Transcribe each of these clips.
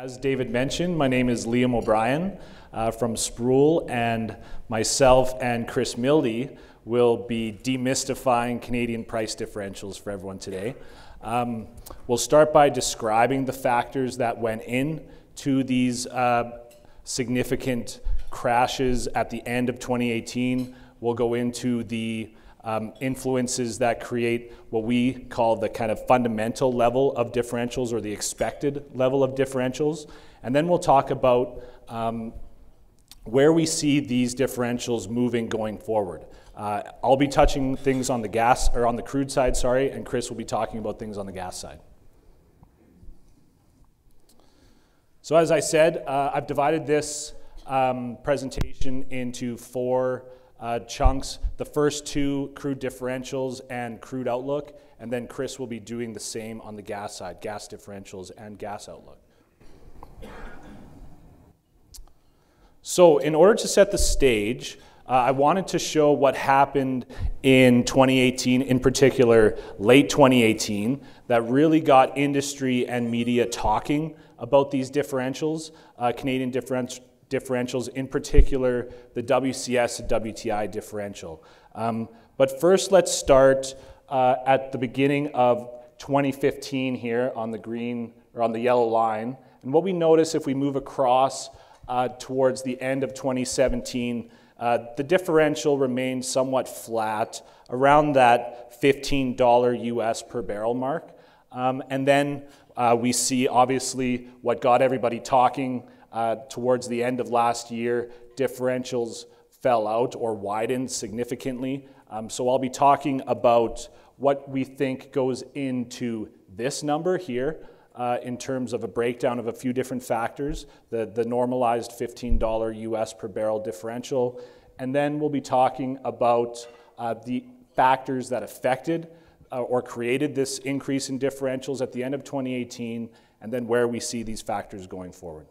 As David mentioned, my name is Liam O'Brien uh, from Sproule, and myself and Chris Mylde will be demystifying Canadian price differentials for everyone today. Um, we'll start by describing the factors that went in to these uh, significant crashes at the end of 2018. We'll go into the um, influences that create what we call the kind of fundamental level of differentials or the expected level of differentials. And then we'll talk about um, where we see these differentials moving going forward. Uh, I'll be touching things on the gas or on the crude side, sorry, and Chris will be talking about things on the gas side. So as I said, uh, I've divided this um, presentation into four uh, chunks. The first two, crude differentials and crude outlook, and then Chris will be doing the same on the gas side, gas differentials and gas outlook. So in order to set the stage, uh, I wanted to show what happened in 2018, in particular, late 2018, that really got industry and media talking about these differentials, uh, Canadian differentials differentials, in particular the WCS and WTI differential. Um, but first, let's start uh, at the beginning of 2015 here on the green or on the yellow line. And what we notice if we move across uh, towards the end of 2017, uh, the differential remains somewhat flat around that $15 US per barrel mark. Um, and then uh, we see obviously what got everybody talking uh, towards the end of last year, differentials fell out or widened significantly. Um, so I'll be talking about what we think goes into this number here uh, in terms of a breakdown of a few different factors, the, the normalized $15 US per barrel differential. And then we'll be talking about uh, the factors that affected uh, or created this increase in differentials at the end of 2018, and then where we see these factors going forward.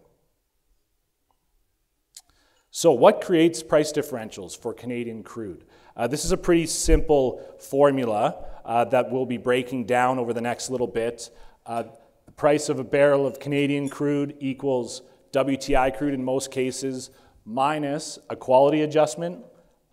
So, what creates price differentials for Canadian crude? Uh, this is a pretty simple formula uh, that we'll be breaking down over the next little bit. Uh, the price of a barrel of Canadian crude equals WTI crude in most cases, minus a quality adjustment,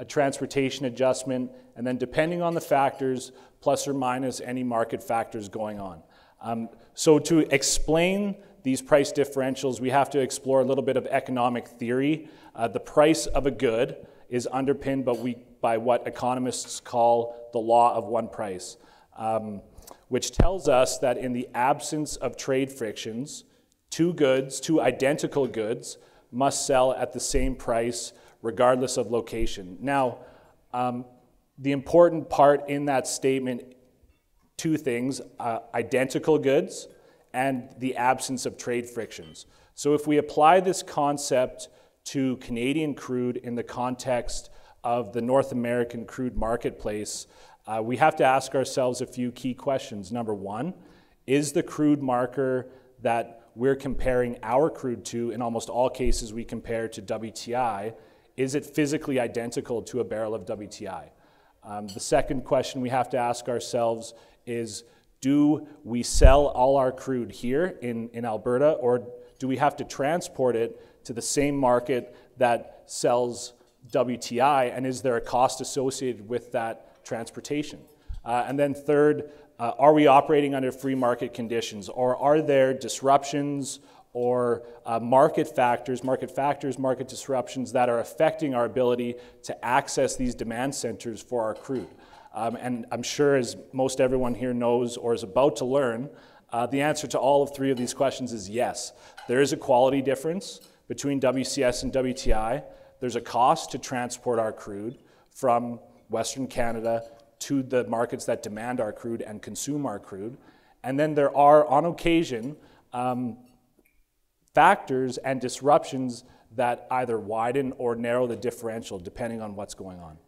a transportation adjustment, and then depending on the factors, plus or minus any market factors going on. Um, so, to explain these price differentials, we have to explore a little bit of economic theory. Uh, the price of a good is underpinned by, we, by what economists call the law of one price, um, which tells us that in the absence of trade frictions, two goods, two identical goods, must sell at the same price regardless of location. Now, um, the important part in that statement two things uh, identical goods and the absence of trade frictions. So, if we apply this concept to Canadian crude in the context of the North American crude marketplace, uh, we have to ask ourselves a few key questions. Number one, is the crude marker that we're comparing our crude to, in almost all cases we compare to WTI, is it physically identical to a barrel of WTI? Um, the second question we have to ask ourselves is do we sell all our crude here in, in Alberta, or do we have to transport it to the same market that sells WTI, and is there a cost associated with that transportation? Uh, and then third, uh, are we operating under free market conditions, or are there disruptions or uh, market factors, market factors, market disruptions that are affecting our ability to access these demand centers for our crude? Um, and I'm sure, as most everyone here knows or is about to learn, uh, the answer to all of three of these questions is yes. There is a quality difference between WCS and WTI. There's a cost to transport our crude from Western Canada to the markets that demand our crude and consume our crude. And then there are, on occasion, um, factors and disruptions that either widen or narrow the differential depending on what's going on.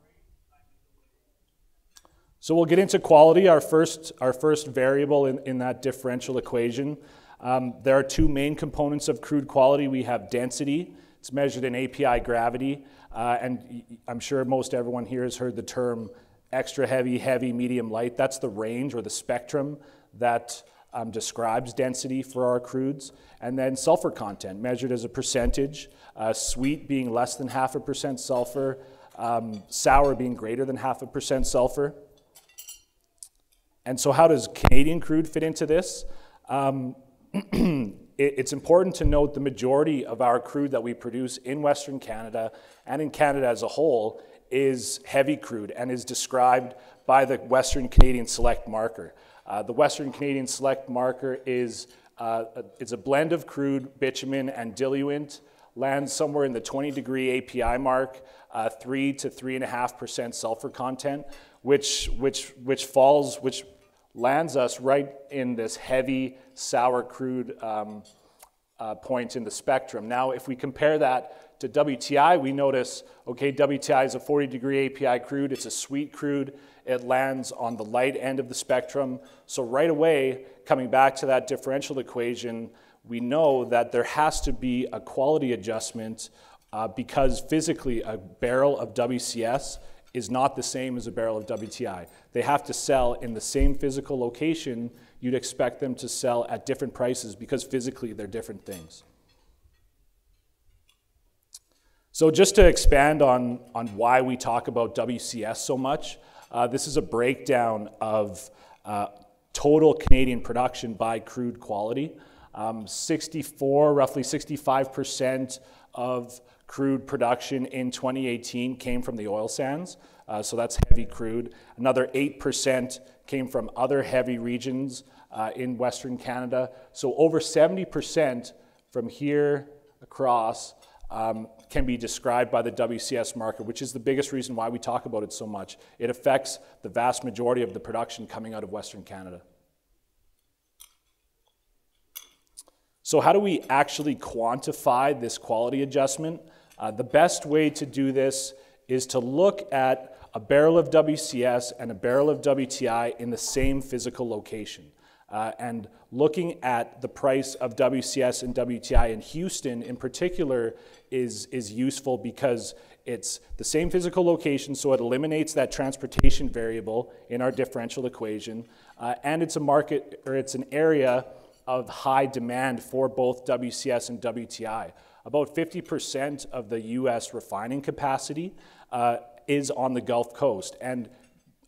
So we'll get into quality, our first, our first variable in, in that differential equation. Um, there are two main components of crude quality. We have density, it's measured in API gravity, uh, and I'm sure most everyone here has heard the term extra heavy, heavy, medium, light. That's the range or the spectrum that um, describes density for our crudes, and then sulfur content measured as a percentage, uh, sweet being less than half a percent sulfur, um, sour being greater than half a percent sulfur. And so, how does Canadian crude fit into this? Um, it, it's important to note the majority of our crude that we produce in Western Canada and in Canada as a whole is heavy crude and is described by the Western Canadian Select marker. Uh, the Western Canadian Select marker is uh, a, it's a blend of crude, bitumen, and diluent, lands somewhere in the 20 degree API mark, uh, 3 to 3.5% sulfur content, which, which, which falls, which lands us right in this heavy, sour crude um, uh, point in the spectrum. Now, if we compare that to WTI, we notice, okay, WTI is a 40 degree API crude, it's a sweet crude, it lands on the light end of the spectrum. So right away, coming back to that differential equation, we know that there has to be a quality adjustment uh, because physically a barrel of WCS is not the same as a barrel of WTI. They have to sell in the same physical location. You'd expect them to sell at different prices because physically they're different things. So just to expand on, on why we talk about WCS so much, uh, this is a breakdown of uh, total Canadian production by crude quality. Um, 64, roughly 65% of crude production in 2018 came from the oil sands, uh, so that's heavy crude. Another 8% came from other heavy regions uh, in Western Canada. So over 70% from here across um, can be described by the WCS market, which is the biggest reason why we talk about it so much. It affects the vast majority of the production coming out of Western Canada. So, how do we actually quantify this quality adjustment? Uh, the best way to do this is to look at a barrel of WCS and a barrel of WTI in the same physical location. Uh, and looking at the price of WCS and WTI in Houston in particular is, is useful because it's the same physical location, so it eliminates that transportation variable in our differential equation. Uh, and it's a market, or it's an area of high demand for both WCS and WTI. About 50% of the US refining capacity uh, is on the Gulf Coast. And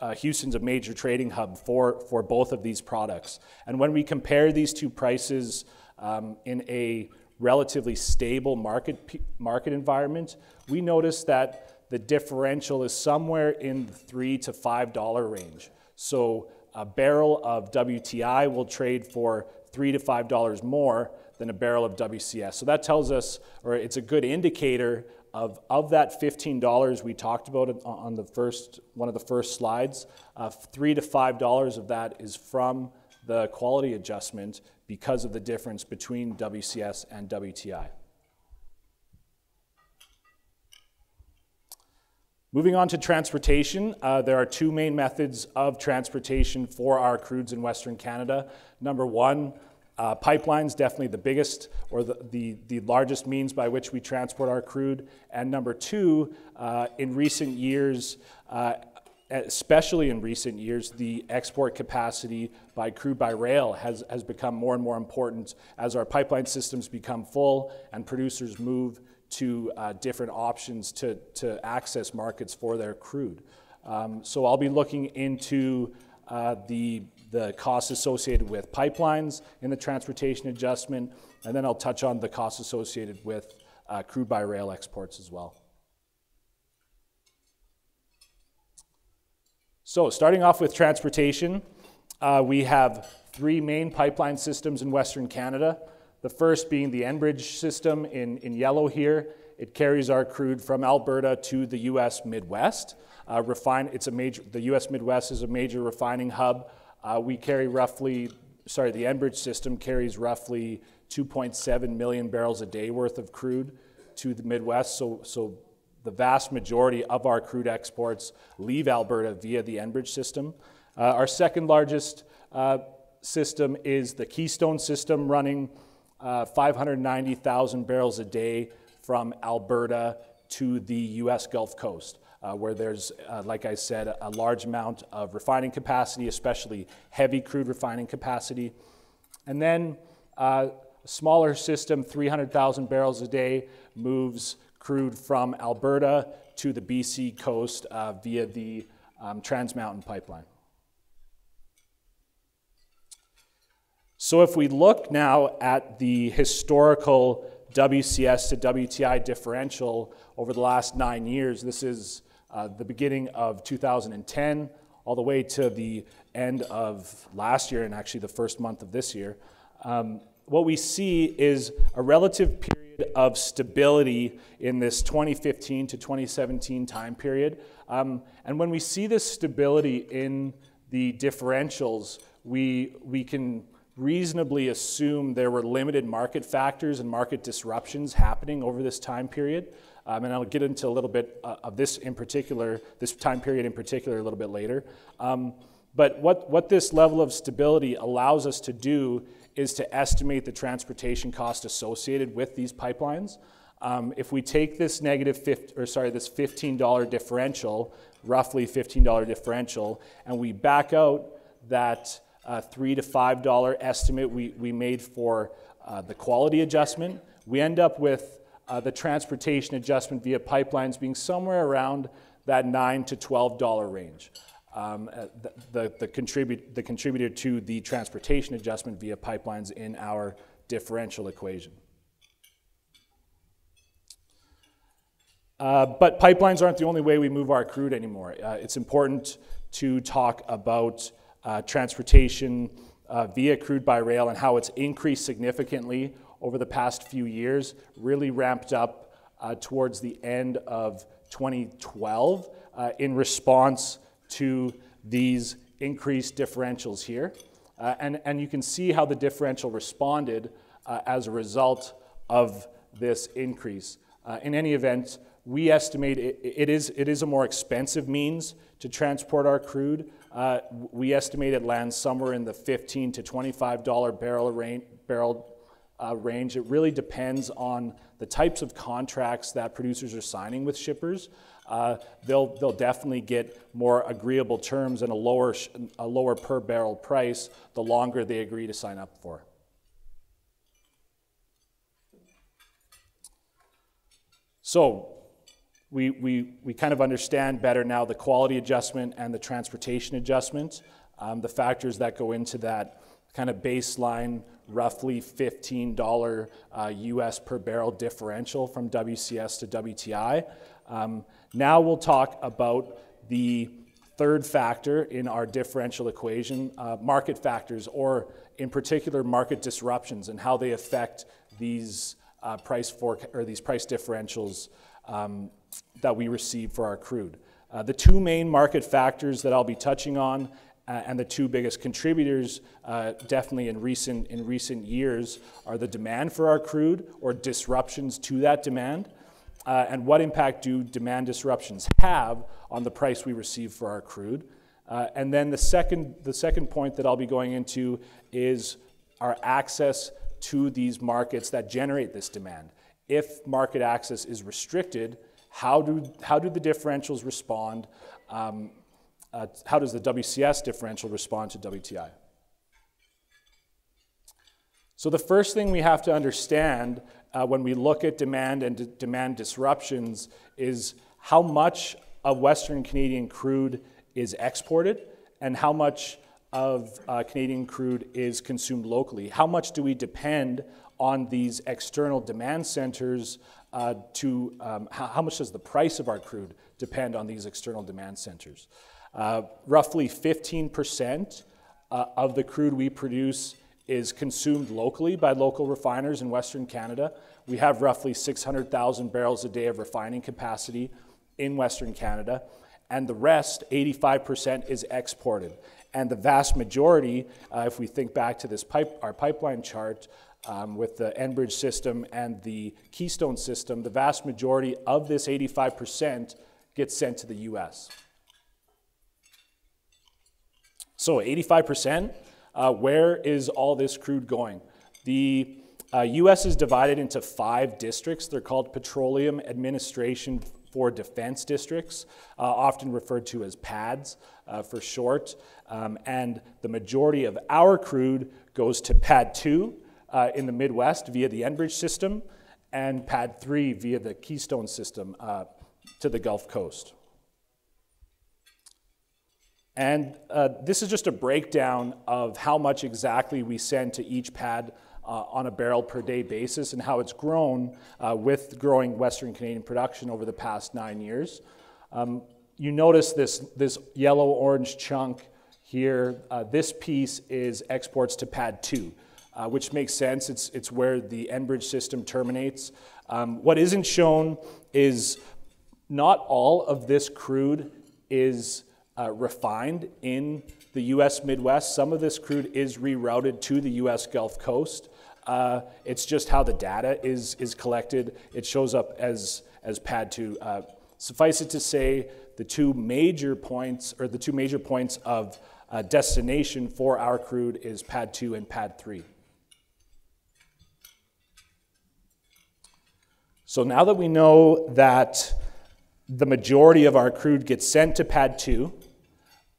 uh, Houston's a major trading hub for, for both of these products. And when we compare these two prices um, in a relatively stable market, market environment, we notice that the differential is somewhere in the three to five dollar range. So a barrel of WTI will trade for three to five dollars more than a barrel of WCS. So that tells us, or it's a good indicator of, of that $15 we talked about on the first, one of the first slides, uh, three to $5 of that is from the quality adjustment because of the difference between WCS and WTI. Moving on to transportation, uh, there are two main methods of transportation for our crudes in Western Canada. Number one, uh, pipelines, definitely the biggest or the, the, the, largest means by which we transport our crude. And number two, uh, in recent years, uh, especially in recent years, the export capacity by crude by rail has, has become more and more important as our pipeline systems become full and producers move to uh, different options to, to access markets for their crude. Um, so I'll be looking into uh, the the costs associated with pipelines in the transportation adjustment, and then I'll touch on the costs associated with uh, crude by rail exports as well. So, starting off with transportation, uh, we have three main pipeline systems in Western Canada. The first being the Enbridge system in, in yellow here. It carries our crude from Alberta to the US Midwest. Uh, refine, it's a major, the US Midwest is a major refining hub uh, we carry roughly, sorry, the Enbridge system carries roughly 2.7 million barrels a day worth of crude to the Midwest. So, so the vast majority of our crude exports leave Alberta via the Enbridge system. Uh, our second largest uh, system is the Keystone system, running uh, 590,000 barrels a day from Alberta to the US Gulf Coast uh, where there's, uh, like I said, a large amount of refining capacity, especially heavy crude refining capacity. And then uh, a smaller system, 300,000 barrels a day, moves crude from Alberta to the BC coast uh, via the um, Trans Mountain pipeline. So if we look now at the historical WCS to WTI differential over the last nine years, this is uh, the beginning of 2010 all the way to the end of last year and actually the first month of this year. Um, what we see is a relative period of stability in this 2015 to 2017 time period. Um, and when we see this stability in the differentials, we, we can reasonably assume there were limited market factors and market disruptions happening over this time period. Um, and I'll get into a little bit uh, of this in particular, this time period in particular, a little bit later. Um, but what, what this level of stability allows us to do is to estimate the transportation cost associated with these pipelines. Um, if we take this negative 50, or sorry, this $15 differential, roughly $15 differential, and we back out that uh, three to five dollar estimate we, we made for uh, the quality adjustment, we end up with uh, the transportation adjustment via pipelines being somewhere around that nine to twelve dollar range. Um, uh, the, the, the, contribute, the contributor to the transportation adjustment via pipelines in our differential equation. Uh, but pipelines aren't the only way we move our crude anymore. Uh, it's important to talk about uh, transportation uh, via crude by rail and how it's increased significantly over the past few years, really ramped up uh, towards the end of 2012 uh, in response to these increased differentials here. Uh, and, and you can see how the differential responded uh, as a result of this increase. in any event, we estimate it, it, is, it is a more expensive means to transport our crude, uh, we estimate it lands somewhere in the 15 to 25 dollar barrel range. Barrel, uh, range. It really depends on the types of contracts that producers are signing with shippers. Uh, they'll, they'll definitely get more agreeable terms and a lower, a lower per barrel price the longer they agree to sign up for. So, we, we, we kind of understand better now the quality adjustment and the transportation adjustment, um, the factors that go into that kind of baseline, roughly $15 uh, US per barrel differential from WCS to WTI. Um, now we'll talk about the third factor in our differential equation, uh, market factors, or in particular market disruptions and how they affect these uh, price or these price differentials um, that we receive for our crude. Uh, the two main market factors that I'll be touching on uh, and the two biggest contributors uh, definitely in recent, in recent years are the demand for our crude or disruptions to that demand uh, and what impact do demand disruptions have on the price we receive for our crude. Uh, and then the second, the second point that I'll be going into is our access to these markets that generate this demand. If market access is restricted, how do, how do the differentials respond? Um, uh, how does the WCS differential respond to WTI? So the first thing we have to understand uh, when we look at demand and demand disruptions is how much of Western Canadian crude is exported and how much of uh, Canadian crude is consumed locally. How much do we depend on these external demand centers uh, to um, how, how, much does the price of our crude depend on these external demand centers? Uh, roughly 15% uh, of the crude we produce is consumed locally by local refiners in Western Canada. We have roughly 600,000 barrels a day of refining capacity in Western Canada, and the rest, 85%, is exported. And the vast majority, uh, if we think back to this pipe, our pipeline chart, um, with the Enbridge system and the Keystone system, the vast majority of this 85% gets sent to the US. So 85%, uh, where is all this crude going? The uh, US is divided into five districts. They're called Petroleum Administration for defense districts, uh, often referred to as PADDs uh, for short. Um, and the majority of our crude goes to PADD 2 uh, in the Midwest via the Enbridge system, and PADD 3 via the Keystone system uh, to the Gulf Coast. And uh, this is just a breakdown of how much exactly we send to each PADD uh, on a barrel per day basis and how it's grown uh, with growing Western Canadian production over the past nine years. Um, you notice this, this yellow orange chunk here. Uh, this piece is exports to PADD two, uh, which makes sense. It's, it's where the Enbridge system terminates. Um, what isn't shown is not all of this crude is uh, refined in the US Midwest. Some of this crude is rerouted to the US Gulf Coast. Uh, it's just how the data is, is collected. It shows up as, as PADD two. Uh, suffice it to say, the two major points, or the two major points of uh, destination for our crude is PADD two and PADD three. So now that we know that the majority of our crude gets sent to PADD two,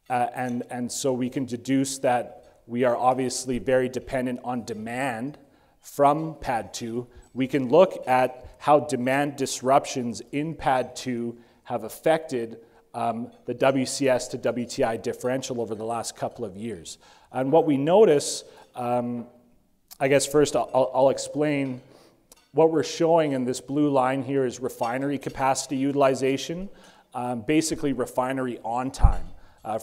uh, and, and so we can deduce that we are obviously very dependent on demand from PADD 2. We can look at how demand disruptions in PADD 2 have affected um, the WCS to WTI differential over the last couple of years. And what we notice, um, I guess first I'll, I'll explain what we're showing in this blue line here is refinery capacity utilization, um, basically refinery on time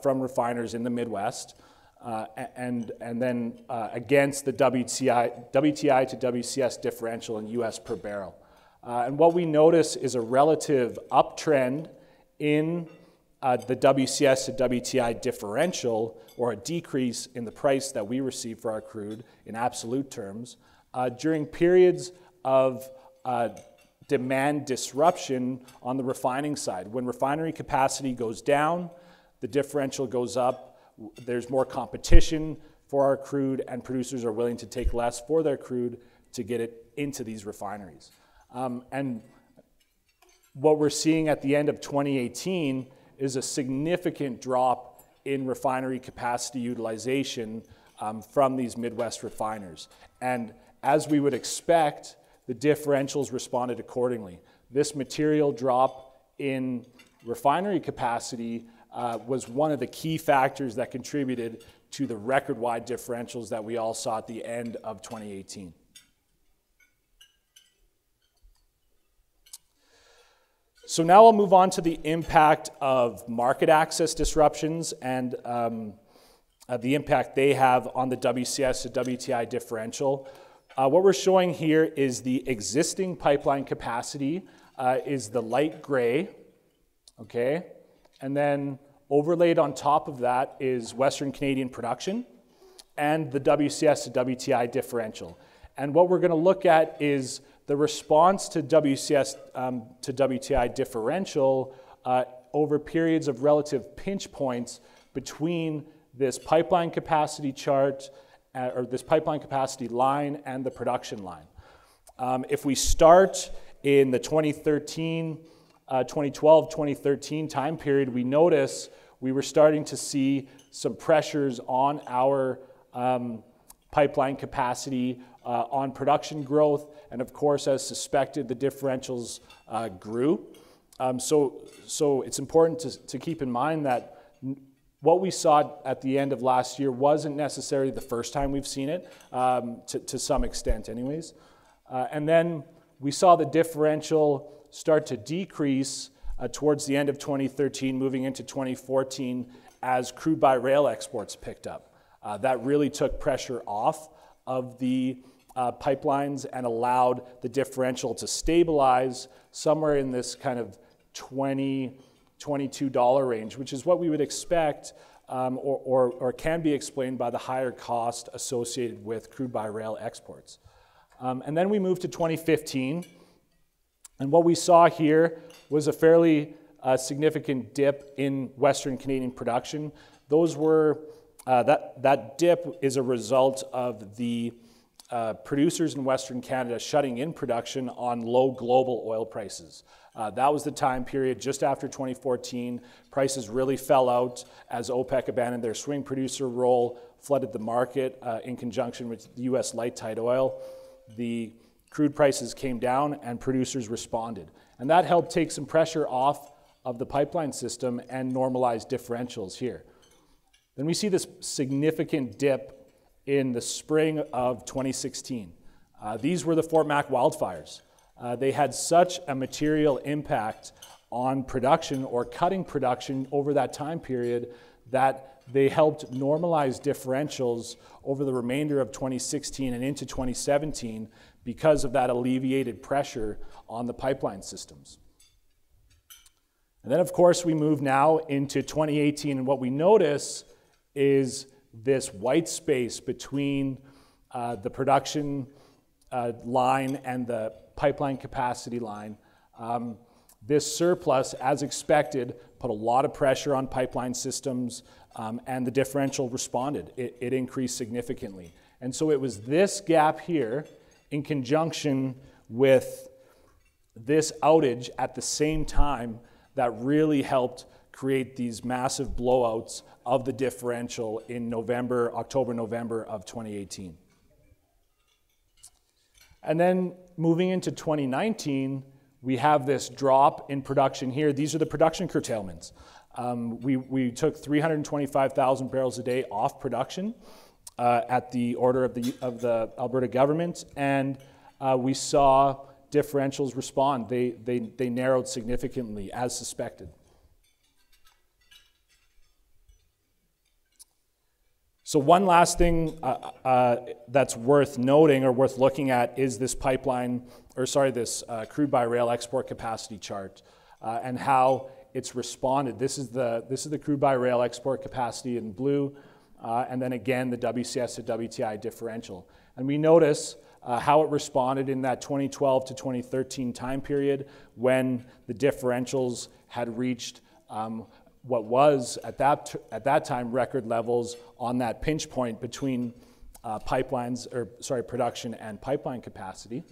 from refiners in the Midwest, uh, and, and then uh, against the WTI, WTI to WCS differential in US per barrel. Uh, and what we notice is a relative uptrend in uh, the WCS to WTI differential, or a decrease in the price that we receive for our crude in absolute terms, uh, during periods of demand disruption on the refining side. When refinery capacity goes down, the differential goes up, there's more competition for our crude, and producers are willing to take less for their crude to get it into these refineries. Um, and what we're seeing at the end of 2018 is a significant drop in refinery capacity utilization um, from these Midwest refiners. And as we would expect, the differentials responded accordingly. This material drop in refinery capacity uh, was one of the key factors that contributed to the record wide differentials that we all saw at the end of 2018. So now I'll move on to the impact of market access disruptions and um, uh, the impact they have on the WCS to WTI differential. Uh, what we're showing here is the existing pipeline capacity uh, is the light gray, okay? And then Overlaid on top of that is Western Canadian production and the WCS to WTI differential. And what we're going to look at is the response to WCS um, to WTI differential uh, over periods of relative pinch points between this pipeline capacity chart uh, or this pipeline capacity line and the production line. Um, if we start in the 2013 uh, 2012, 2013 time period, we notice we were starting to see some pressures on our um, pipeline capacity, uh, on production growth, and of course, as suspected, the differentials uh, grew. Um, so, so it's important to, to keep in mind that what we saw at the end of last year wasn't necessarily the first time we've seen it, um, to, to some extent, anyways. Uh, and then we saw the differential start to decrease uh, towards the end of 2013, moving into 2014, as crude by rail exports picked up. Uh, that really took pressure off of the uh, pipelines and allowed the differential to stabilize somewhere in this kind of 20 $22 range, which is what we would expect um, or, or, or, can be explained by the higher cost associated with crude by rail exports. Um, and then we move to 2015, and what we saw here was a fairly uh, significant dip in Western Canadian production. Those were, uh, that, that dip is a result of the uh, producers in Western Canada shutting in production on low global oil prices. Uh, that was the time period just after 2014. Prices really fell out as OPEC abandoned their swing producer role, flooded the market uh, in conjunction with the US light tight oil. The crude prices came down and producers responded. And that helped take some pressure off of the pipeline system and normalize differentials here. Then we see this significant dip in the spring of 2016. Uh, these were the Fort Mac wildfires. Uh, they had such a material impact on production or cutting production over that time period that they helped normalize differentials over the remainder of 2016 and into 2017 because of that alleviated pressure on the pipeline systems. And then, of course, we move now into 2018, and what we notice is this white space between uh, the production uh, line and the pipeline capacity line. Um, this surplus, as expected, put a lot of pressure on pipeline systems, um, and the differential responded. It, it increased significantly. And so it was this gap here, in conjunction with this outage at the same time, that really helped create these massive blowouts of the differential in November, October, November of 2018. And then moving into 2019, we have this drop in production here. These are the production curtailments. Um, we, we took 325,000 barrels a day off production uh, at the order of the, of the Alberta government, and uh, we saw differentials respond. They, they, they narrowed significantly as suspected. So, one last thing uh, uh, that's worth noting or worth looking at is this pipeline, or sorry, this uh, crude by rail export capacity chart uh, and how it's responded. This is, the, this is the crude by rail export capacity in blue, uh, and then again the WCS to WTI differential. And we notice uh, how it responded in that 2012 to 2013 time period when the differentials had reached um, what was at that, at that time record levels on that pinch point between uh, pipelines, or sorry, production and pipeline capacity.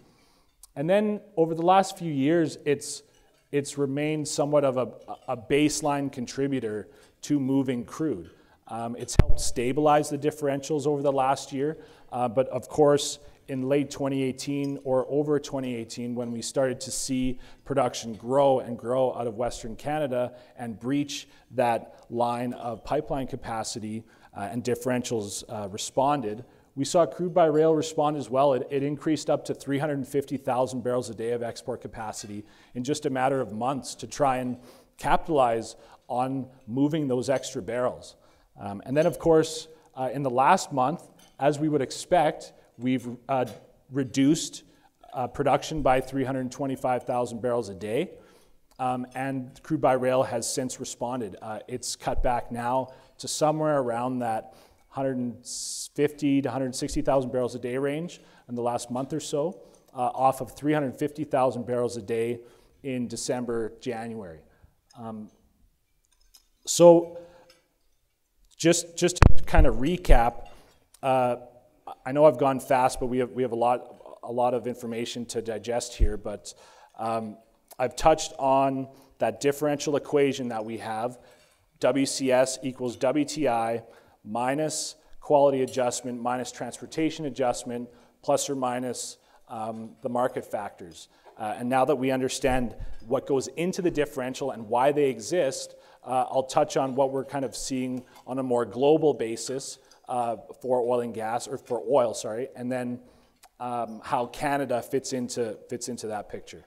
And then over the last few years, it's, it's remained somewhat of a, a baseline contributor to moving crude. Um, it's helped stabilize the differentials over the last year, uh, but of course, in late 2018 or over 2018 when we started to see production grow and grow out of Western Canada and breach that line of pipeline capacity uh, and differentials uh, responded. We saw crude by rail respond as well. It, it increased up to 350,000 barrels a day of export capacity in just a matter of months to try and capitalize on moving those extra barrels. Um, and then, of course, uh, in the last month, as we would expect, We've uh, reduced uh, production by 325,000 barrels a day, um, and crude by rail has since responded. Uh, it's cut back now to somewhere around that 150 to 160,000 barrels a day range in the last month or so, uh, off of 350,000 barrels a day in December, January. Um, so, just just to kind of recap. Uh, I know I've gone fast, but we have, we have a, lot, a lot of information to digest here. But um, I've touched on that differential equation that we have WCS equals WTI minus quality adjustment minus transportation adjustment plus or minus um, the market factors. Uh, and now that we understand what goes into the differential and why they exist, uh, I'll touch on what we're kind of seeing on a more global basis uh, for oil and gas, or for oil, sorry, and then um, how Canada fits into, fits into that picture.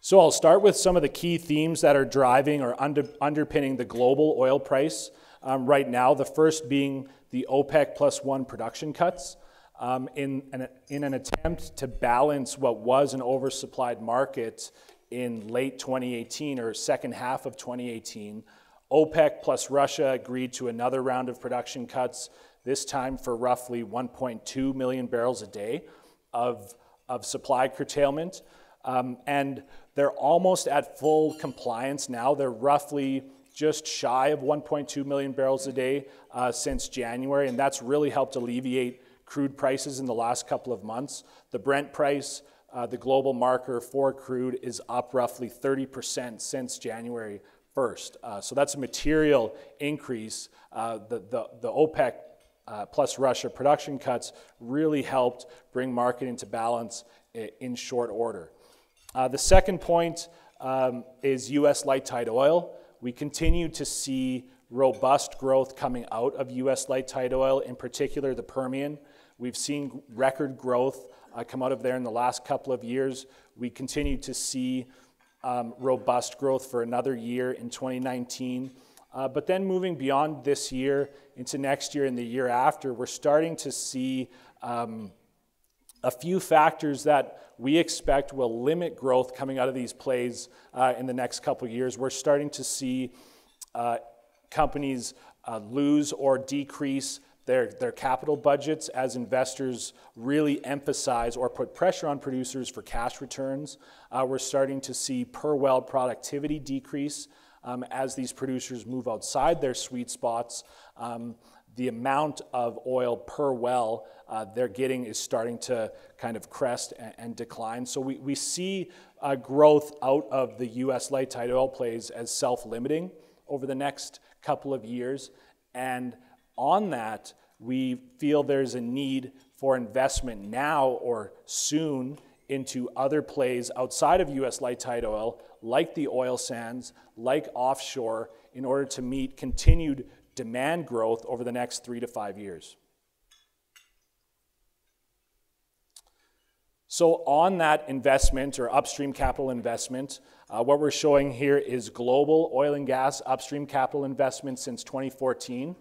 So I'll start with some of the key themes that are driving or under, underpinning the global oil price um, right now. The first being the OPEC plus one production cuts. Um, in, an, in an attempt to balance what was an oversupplied market in late 2018 or second half of 2018, OPEC plus Russia agreed to another round of production cuts, this time for roughly 1.2 million barrels a day of, of supply curtailment. Um, and they're almost at full compliance now. They're roughly just shy of 1.2 million barrels a day uh, since January, and that's really helped alleviate crude prices in the last couple of months. The Brent price, uh, the global marker for crude, is up roughly 30% since January 1st. Uh, so that's a material increase. Uh, the, the, the OPEC uh, plus Russia production cuts really helped bring market into balance in short order. Uh, the second point um, is US light tight oil. We continue to see robust growth coming out of US light tight oil, in particular the Permian. We've seen record growth uh, come out of there in the last couple of years. We continue to see um, robust growth for another year in 2019. Uh, but then moving beyond this year into next year and the year after, we're starting to see um, a few factors that we expect will limit growth coming out of these plays uh, in the next couple of years. We're starting to see uh, companies uh, lose or decrease their, their capital budgets as investors really emphasize or put pressure on producers for cash returns. Uh, we're starting to see per well productivity decrease um, as these producers move outside their sweet spots. Um, the amount of oil per well uh, they're getting is starting to kind of crest and, and decline. So we, we see uh, growth out of the US light tight oil plays as self limiting over the next couple of years. And on that, we feel there's a need for investment now or soon into other plays outside of US light tight oil, like the oil sands, like offshore, in order to meet continued demand growth over the next three to five years. So, on that investment or upstream capital investment, uh, what we're showing here is global oil and gas upstream capital investment since 2014.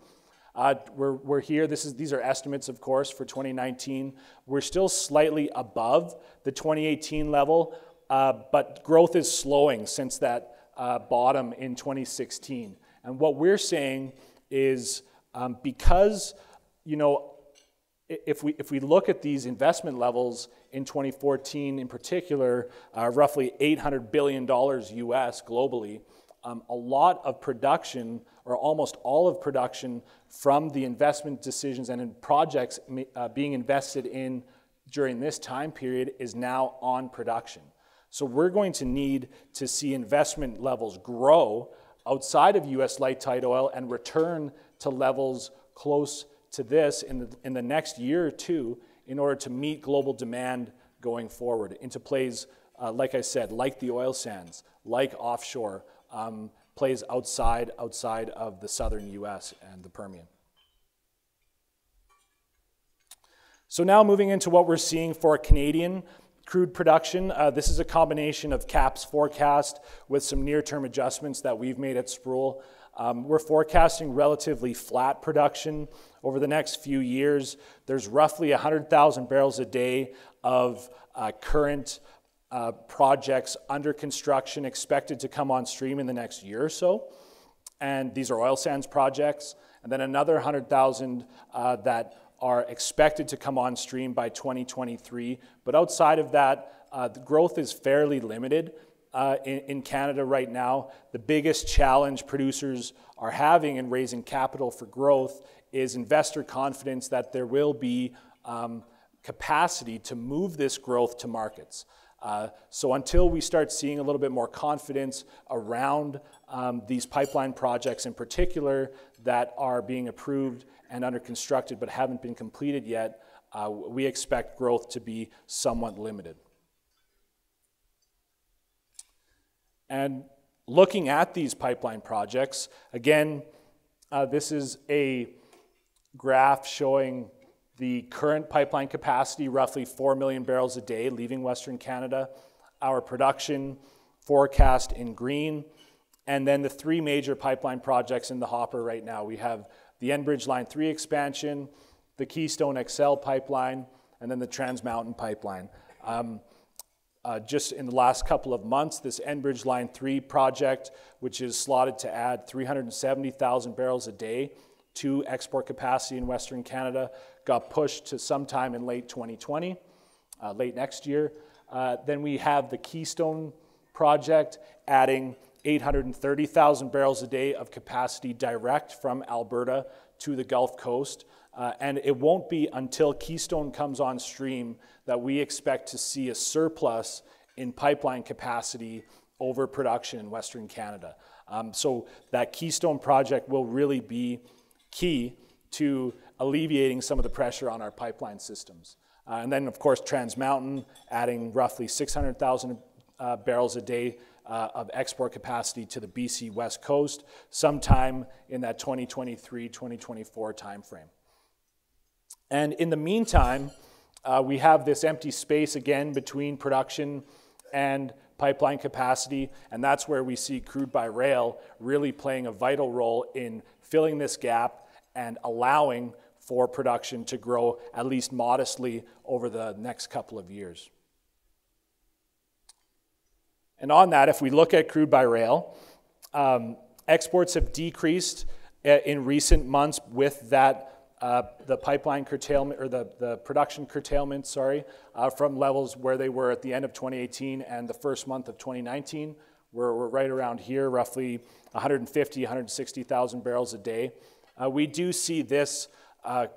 Uh, we're, we're here, this is, these are estimates, of course, for 2019. We're still slightly above the 2018 level, uh, but growth is slowing since that uh, bottom in 2016. And what we're saying is um, because, you know, if we, if we look at these investment levels in 2014 in particular, uh, roughly $800 billion US globally, um, a lot of production, or almost all of production, from the investment decisions and in projects uh, being invested in during this time period is now on production. So we're going to need to see investment levels grow outside of US light tight oil and return to levels close to this in the, in the next year or two in order to meet global demand going forward into plays, uh, like I said, like the oil sands, like offshore, um, plays outside, outside of the southern US and the Permian. So now moving into what we're seeing for Canadian crude production. Uh, this is a combination of CAPP's forecast with some near-term adjustments that we've made at Sproule. Um, we're forecasting relatively flat production over the next few years. There's roughly 100,000 barrels a day of uh, current uh, projects under construction expected to come on stream in the next year or so. And these are oil sands projects. And then another 100,000 uh, that are expected to come on stream by 2023. But outside of that, uh, the growth is fairly limited. Uh, in, in, Canada right now. The biggest challenge producers are having in raising capital for growth is investor confidence that there will be um, capacity to move this growth to markets. Uh, so until we start seeing a little bit more confidence around um, these pipeline projects in particular that are being approved and under constructed but haven't been completed yet, uh, we expect growth to be somewhat limited. And looking at these pipeline projects, again, uh, this is a graph showing the current pipeline capacity, roughly 4 million barrels a day leaving Western Canada, our production forecast in green, and then the three major pipeline projects in the hopper right now. We have the Enbridge Line 3 expansion, the Keystone XL pipeline, and then the Trans Mountain pipeline. Um, uh, just in the last couple of months, this Enbridge Line 3 project, which is slotted to add 370,000 barrels a day to export capacity in Western Canada, got pushed to sometime in late 2020, uh, late next year. Uh, then we have the Keystone project adding 830,000 barrels a day of capacity direct from Alberta to the Gulf Coast. Uh, and it won't be until Keystone comes on stream that we expect to see a surplus in pipeline capacity over production in Western Canada. Um, so that Keystone project will really be key to alleviating some of the pressure on our pipeline systems. Uh, and then, of course, Trans Mountain adding roughly 600,000 uh, barrels a day uh, of export capacity to the BC West Coast sometime in that 2023 2024 timeframe. And in the meantime, uh, we have this empty space again between production and pipeline capacity, and that's where we see crude by rail really playing a vital role in filling this gap and allowing for production to grow at least modestly over the next couple of years. And on that, if we look at crude by rail, um, exports have decreased uh, in recent months with that uh, the pipeline curtailment or the, the production curtailment, sorry, uh, from levels where they were at the end of 2018 and the first month of 2019. We're, we're right around here, roughly 150, 160,000 barrels a day. Uh, we do see this uh,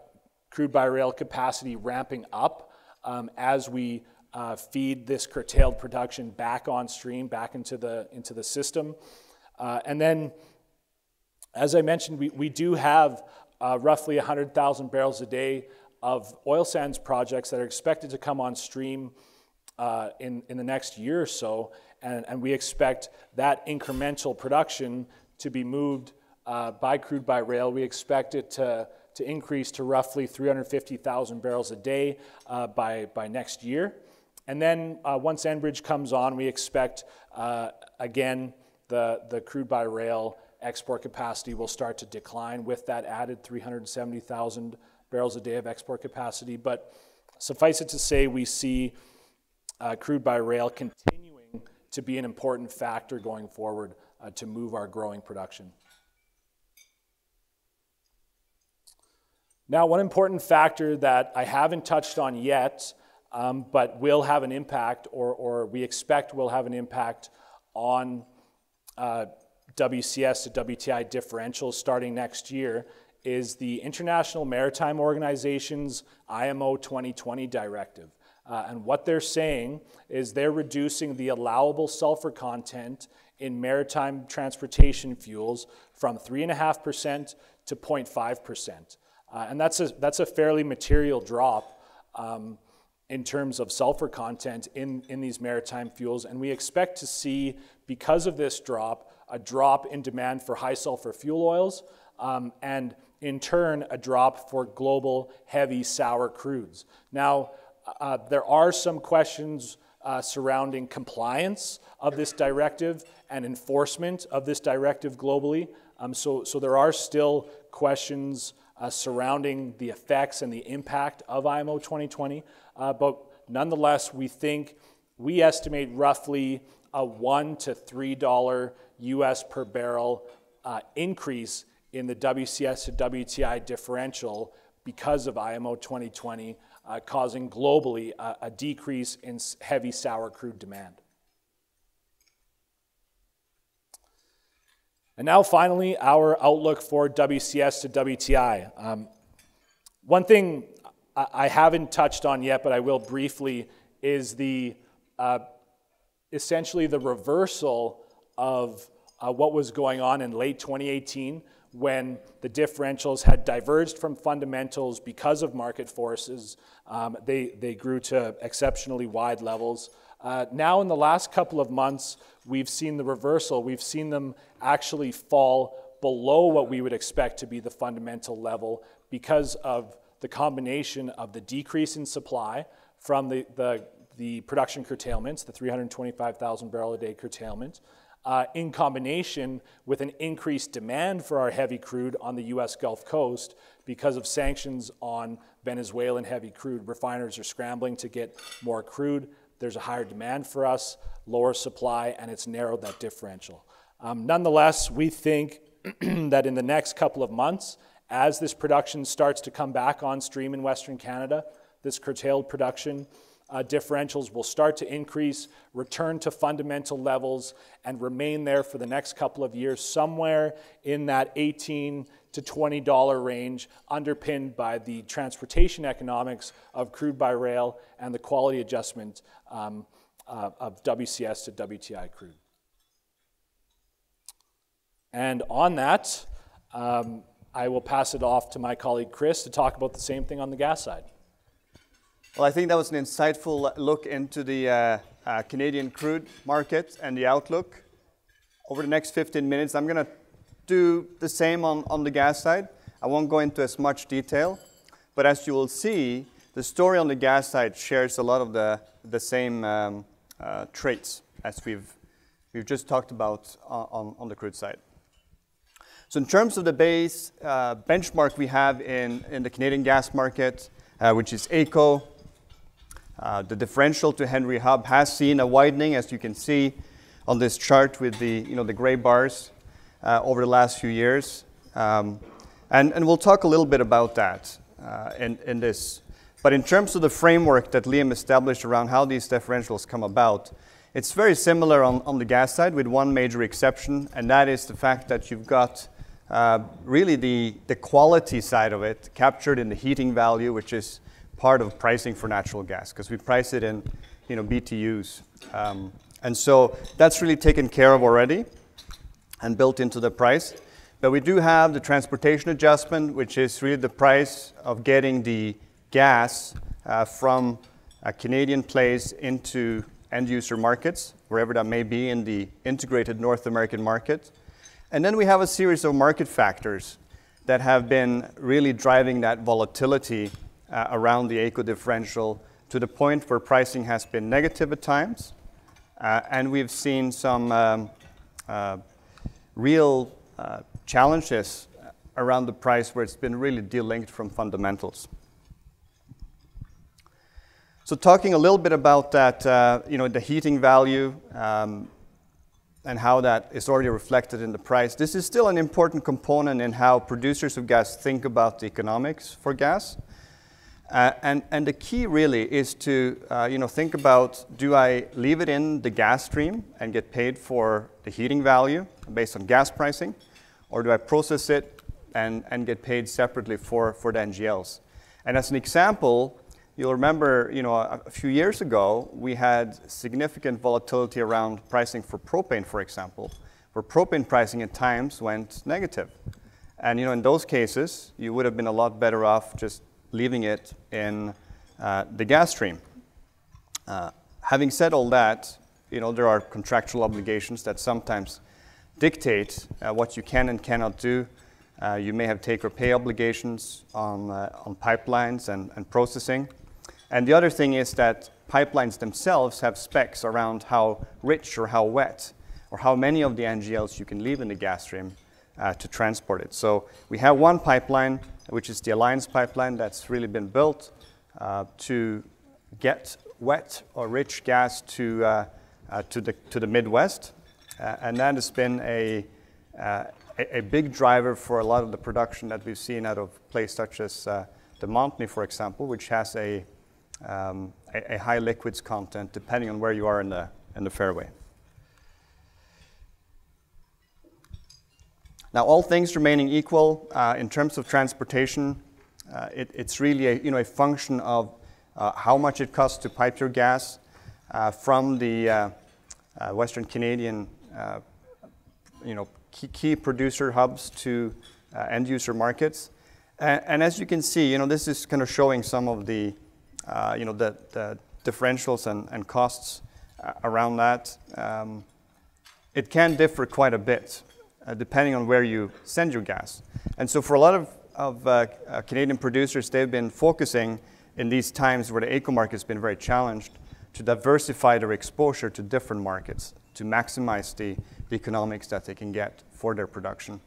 crude by rail capacity ramping up um, as we uh, feed this curtailed production back on stream, back into the, into the system. Uh, and then, as I mentioned, we, we do have uh, roughly 100,000 barrels a day of oil sands projects that are expected to come on stream uh, in, in the next year or so. And, and we expect that incremental production to be moved uh, by crude by rail. We expect it to, to increase to roughly 350,000 barrels a day uh, by, by next year. And then uh, once Enbridge comes on, we expect, uh, again, the, the crude by rail export capacity will start to decline with that added 370,000 barrels a day of export capacity. But suffice it to say, we see uh, crude by rail continuing to be an important factor going forward uh, to move our growing production. Now, one important factor that I haven't touched on yet, um, but will have an impact, or, or we expect will have an impact on uh, WCS to WTI differentials starting next year is the International Maritime Organization's IMO 2020 directive. Uh, and what they're saying is they're reducing the allowable sulfur content in maritime transportation fuels from 3.5% to 0.5%. Uh, and that's a, that's a fairly material drop um, in terms of sulfur content in, in these maritime fuels. And we expect to see, because of this drop, a drop in demand for high sulfur fuel oils, um, and in turn, a drop for global heavy sour crudes. Now, uh, there are some questions uh, surrounding compliance of this directive and enforcement of this directive globally. Um, so, so there are still questions uh, surrounding the effects and the impact of IMO 2020. Uh, but nonetheless, we think we estimate roughly a one to three dollar US per barrel uh, increase in the WCS to WTI differential because of IMO 2020, uh, causing globally a, a decrease in heavy sour crude demand. And now, finally, our outlook for WCS to WTI. Um, one thing I haven't touched on yet, but I will briefly, is the uh, essentially the reversal of uh, what was going on in late 2018 when the differentials had diverged from fundamentals because of market forces. Um, they, they grew to exceptionally wide levels. Uh, now, in the last couple of months, we've seen the reversal. We've seen them actually fall below what we would expect to be the fundamental level because of the combination of the decrease in supply from the, the, the production curtailments, the 325,000 barrel a day curtailment, uh, in combination with an increased demand for our heavy crude on the US Gulf Coast because of sanctions on Venezuelan heavy crude. Refiners are scrambling to get more crude. There's a higher demand for us, lower supply, and it's narrowed that differential. Um, nonetheless, we think that in the next couple of months, as this production starts to come back on stream in Western Canada, this curtailed production, uh, differentials will start to increase, return to fundamental levels, and remain there for the next couple of years, somewhere in that 18 to $20 range, underpinned by the transportation economics of crude by rail and the quality adjustment um, uh, of WCS to WTI crude. And on that, um, I will pass it off to my colleague Chris to talk about the same thing on the gas side. Well, I think that was an insightful look into the uh, uh, Canadian crude market and the outlook. Over the next 15 minutes, I'm going to do the same on, on the gas side. I won't go into as much detail, but as you will see, the story on the gas side shares a lot of the, the same um, uh, traits as we've, we've just talked about on, on the crude side. So in terms of the base uh, benchmark we have in, in the Canadian gas market, uh, which is AECO, uh, the differential to Henry Hub has seen a widening, as you can see on this chart with the, you know, the gray bars uh, over the last few years. Um, and, and we'll talk a little bit about that uh, in, in this. But in terms of the framework that Liam established around how these differentials come about, it's very similar on, on the gas side with one major exception, and that is the fact that you've got uh, really the, the quality side of it captured in the heating value, which is part of pricing for natural gas because we price it in you know, BTUs. Um, and so that's really taken care of already and built into the price. But we do have the transportation adjustment, which is really the price of getting the gas uh, from a Canadian place into end user markets, wherever that may be in the integrated North American market. And then we have a series of market factors that have been really driving that volatility uh, around the AECO differential to the point where pricing has been negative at times. Uh, and we've seen some um, uh, real uh, challenges around the price where it's been really delinked from fundamentals. So talking a little bit about that, uh, you know, the heating value um, and how that is already reflected in the price. This is still an important component in how producers of gas think about the economics for gas. Uh, and, and the key really is to uh, you know, think about do I leave it in the gas stream and get paid for the heating value based on gas pricing, or do I process it and, and get paid separately for, for the NGLs? And as an example, you'll remember you know, a, a few years ago, we had significant volatility around pricing for propane, for example, where propane pricing at times went negative. And you know, in those cases, you would have been a lot better off just leaving it in uh, the gas stream. Uh, having said all that, you know, there are contractual obligations that sometimes dictate uh, what you can and cannot do. Uh, you may have take or pay obligations on, uh, on pipelines and, and processing. And the other thing is that pipelines themselves have specs around how rich or how wet or how many of the NGLs you can leave in the gas stream uh, to transport it. So we have one pipeline which is the Alliance pipeline that's really been built uh, to get wet or rich gas to, uh, uh, to, the, to the Midwest. And that has been a, a, a, big driver for a lot of the production that we've seen out of places such as uh, the Montney, for example, which has a, um, a, a high liquids content depending on where you are in the, in the fairway. Now, all things remaining equal, uh, in terms of transportation, uh, it, it's really a, you know, a function of uh, how much it costs to pipe your gas uh, from the uh, uh, Western Canadian you know, key, key, producer hubs to end user markets. And, and, as you can see, you know, this is kind of showing some of the, you know, the, the differentials and, and costs around that. Um, it can differ quite a bit uh, depending on where you send your gas. And so for a lot of, of uh, uh, Canadian producers, they've been focusing in these times where the AECO market has been very challenged to diversify their exposure to different markets to maximize the, the economics that they can get for their production.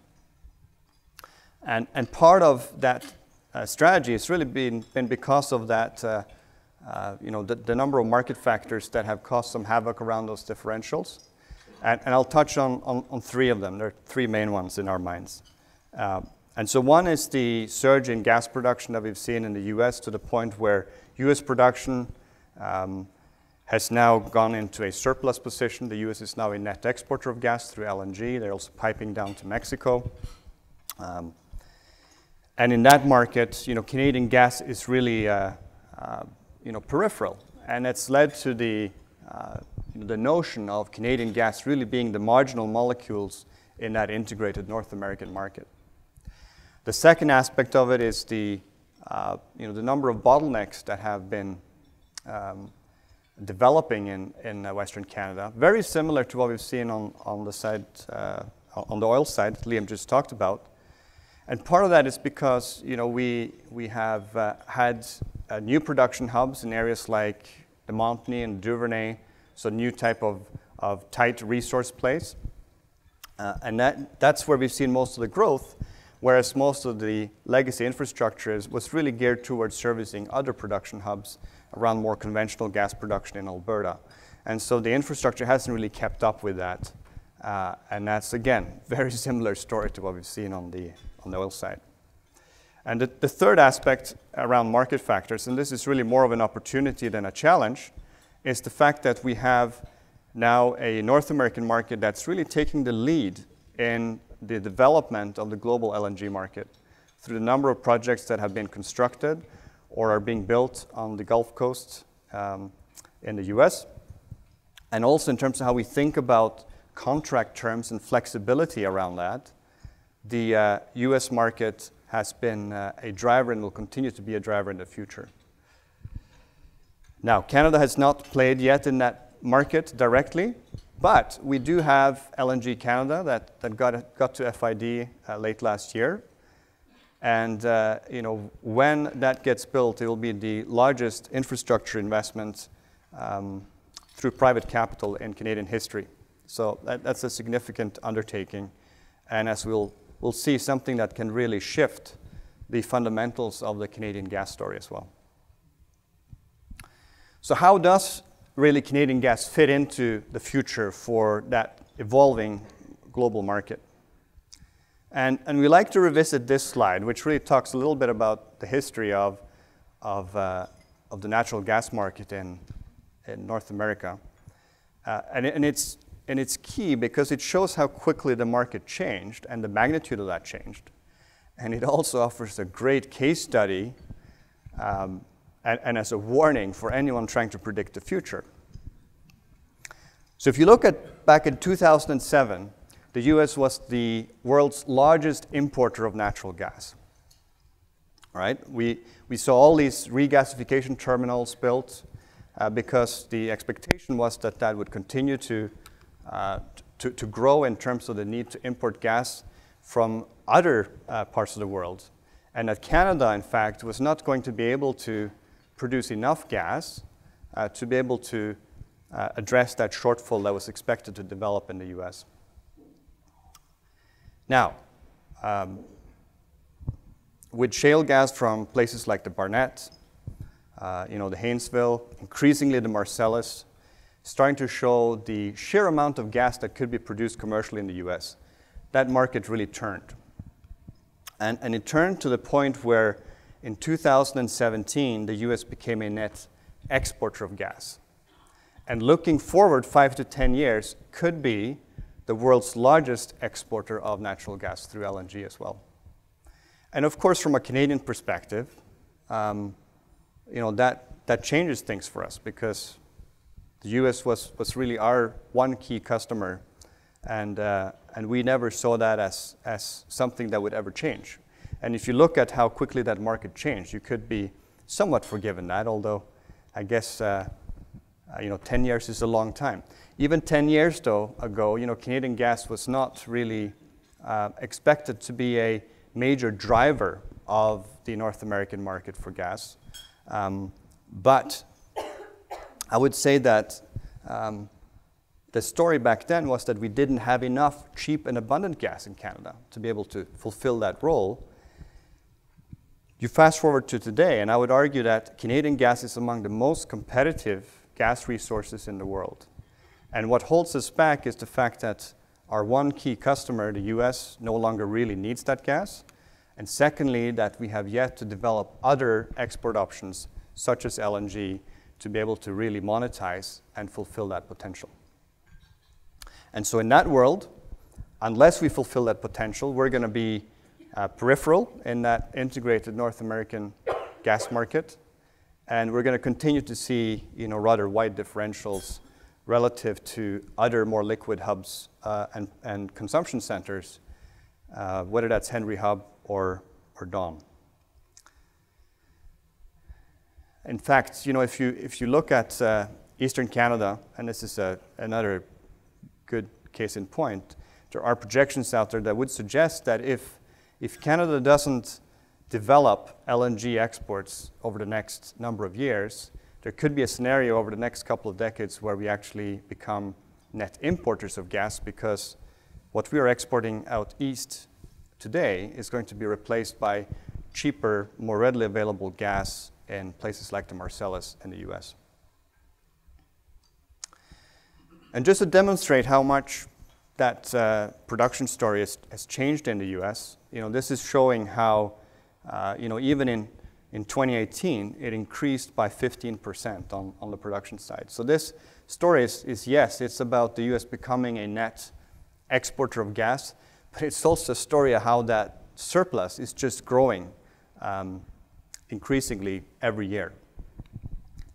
And, and part of that uh, strategy has really been, been because of that, uh, uh, you know, the, the, number of market factors that have caused some havoc around those differentials. And, and I'll touch on, on, on, three of them. There are three main ones in our minds. Uh, and so one is the surge in gas production that we've seen in the US to the point where US production um, has now gone into a surplus position. The US is now a net exporter of gas through LNG. They're also piping down to Mexico. Um, and in that market, you know, Canadian gas is really, uh, uh, you know, peripheral. And it's led to the, uh, the notion of Canadian gas really being the marginal molecules in that integrated North American market. The second aspect of it is the, uh, you know, the number of bottlenecks that have been um, developing in, in uh, Western Canada, very similar to what we've seen on, on the side, uh, on the oil side Liam just talked about. And part of that is because you know, we, we have uh, had uh, new production hubs in areas like the Montney and Duvernay, so new type of, of tight resource plays. Uh, and that, that's where we've seen most of the growth, whereas most of the legacy infrastructure is, was really geared towards servicing other production hubs around more conventional gas production in Alberta. And so the infrastructure hasn't really kept up with that. Uh, and that's, again, very similar story to what we've seen on the, on the oil side. And the, the third aspect around market factors, and this is really more of an opportunity than a challenge, is the fact that we have now a North American market that's really taking the lead in the development of the global LNG market through the number of projects that have been constructed or are being built on the Gulf Coast um, in the US. And also in terms of how we think about contract terms and flexibility around that, the uh, US market has been uh, a driver and will continue to be a driver in the future. Now, Canada has not played yet in that market directly, but we do have LNG Canada that, that got, got to FID uh, late last year. And uh, you know, when that gets built, it will be the largest infrastructure investment um, through private capital in Canadian history. So that, that's a significant undertaking. And as we'll, we'll see, something that can really shift the fundamentals of the Canadian gas story as well. So how does really Canadian gas fit into the future for that evolving global market? And, and we like to revisit this slide, which really talks a little bit about the history of, of, uh, of the natural gas market in, in North America. Uh, and, and, it's, and it's key because it shows how quickly the market changed and the magnitude of that changed. And it also offers a great case study um, and, and as a warning for anyone trying to predict the future. So if you look at back in 2007, the US was the world's largest importer of natural gas. Right? We, we saw all these regasification terminals built uh, because the expectation was that that would continue to, uh, to, to, grow in terms of the need to import gas from other uh, parts of the world. And that Canada, in fact, was not going to be able to produce enough gas uh, to be able to uh, address that shortfall that was expected to develop in the US. Now, um, with shale gas from places like the Barnett, uh, you know, the Haynesville, increasingly the Marcellus, starting to show the sheer amount of gas that could be produced commercially in the US, that market really turned. And, and it turned to the point where in 2017, the US became a net exporter of gas. And looking forward five to 10 years could be the world's largest exporter of natural gas through LNG as well. And of course, from a Canadian perspective, um, you know, that, that changes things for us because the US was, was really our one key customer, and, uh, and we never saw that as, as something that would ever change. And if you look at how quickly that market changed, you could be somewhat forgiven that, although I guess uh, uh, you know, 10 years is a long time. Even 10 years though, ago, you know, Canadian gas was not really uh, expected to be a major driver of the North American market for gas. Um, but I would say that um, the story back then was that we didn't have enough cheap and abundant gas in Canada to be able to fulfill that role. You fast forward to today, and I would argue that Canadian gas is among the most competitive gas resources in the world. And what holds us back is the fact that our one key customer, the US, no longer really needs that gas. And secondly, that we have yet to develop other export options, such as LNG, to be able to really monetize and fulfill that potential. And so, in that world, unless we fulfill that potential, we're going to be uh, peripheral in that integrated North American gas market. And we're going to continue to see you know, rather wide differentials relative to other more liquid hubs uh, and, and consumption centers, uh, whether that's Henry Hub or, or Dawn. In fact, you know, if you, if you look at uh, Eastern Canada, and this is a, another good case in point, there are projections out there that would suggest that if, if Canada doesn't develop LNG exports over the next number of years, there could be a scenario over the next couple of decades where we actually become net importers of gas because what we are exporting out east today is going to be replaced by cheaper, more readily available gas in places like the Marcellus in the US. And just to demonstrate how much that uh, production story has, has, changed in the US, you know, this is showing how, uh, you know, even in, in 2018, it increased by 15% on, on the production side. So this story is, is, yes, it's about the US becoming a net exporter of gas, but it's also a story of how that surplus is just growing um, increasingly every year.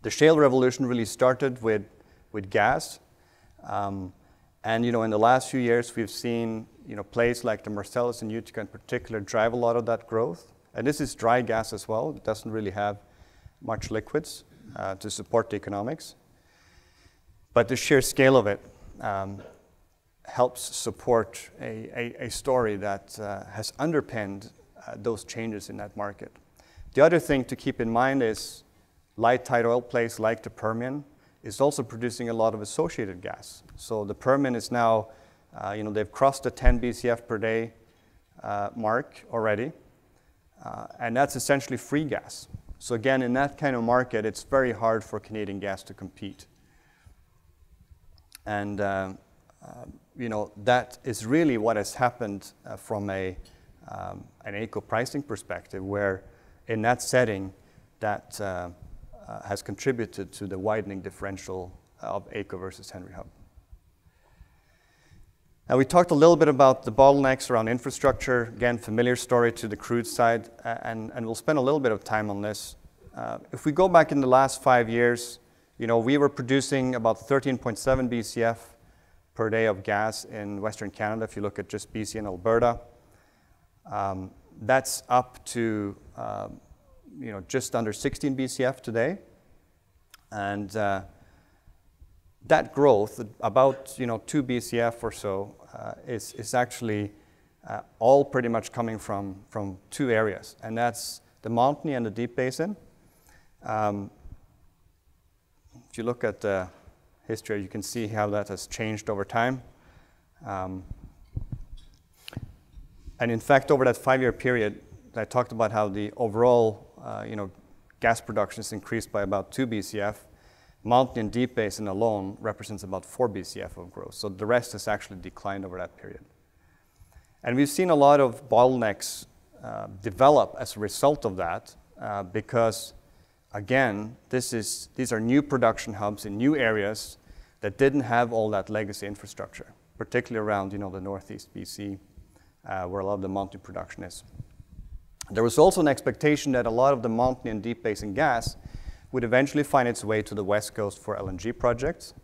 The shale revolution really started with, with gas. Um, and you know, in the last few years, we've seen you know, plays like the Marcellus and Utica in particular drive a lot of that growth. And this is dry gas as well. It doesn't really have much liquids uh, to support the economics. But the sheer scale of it um, helps support a, a, a story that uh, has underpinned uh, those changes in that market. The other thing to keep in mind is light tight oil plays like the Permian is also producing a lot of associated gas. So the Permian is now, uh, you know, they've crossed the 10 BCF per day uh, mark already, uh, and that's essentially free gas. So again, in that kind of market, it's very hard for Canadian gas to compete. And uh, uh, you know that is really what has happened uh, from a um, an AECO pricing perspective, where in that setting, that has contributed to the widening differential of AECO versus Henry Hub. Now, we talked a little bit about the bottlenecks around infrastructure. Again, familiar story to the crude side, and, and we'll spend a little bit of time on this. Uh, if we go back in the last five years, you know, we were producing about 13.7 BCF per day of gas in Western Canada, if you look at just BC and Alberta. Um, that's up to um, you know, just under 16 BCF today. And uh, that growth, about you know, 2 BCF or so, uh, is, is actually uh, all pretty much coming from, from two areas, and that's the Montney and the Deep Basin. Um, if you look at the history, you can see how that has changed over time. Um, and in fact, over that five year period, I talked about how the overall, uh, you know, gas production has increased by about 2 BCF. Montney and Deep Basin alone represents about 4 BCF of growth. So the rest has actually declined over that period. And we've seen a lot of bottlenecks uh, develop as a result of that uh, because, again, this is, these are new production hubs in new areas that didn't have all that legacy infrastructure, particularly around you know, the northeast BC, uh, where a lot of the Montney production is. There was also an expectation that a lot of the Montney and Deep Basin gas would eventually find its way to the West Coast for LNG projects,